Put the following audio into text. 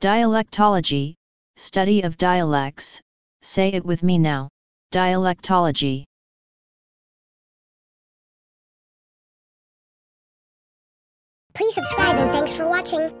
Dialectology, study of dialects, say it with me now, dialectology. Please subscribe and thanks for watching.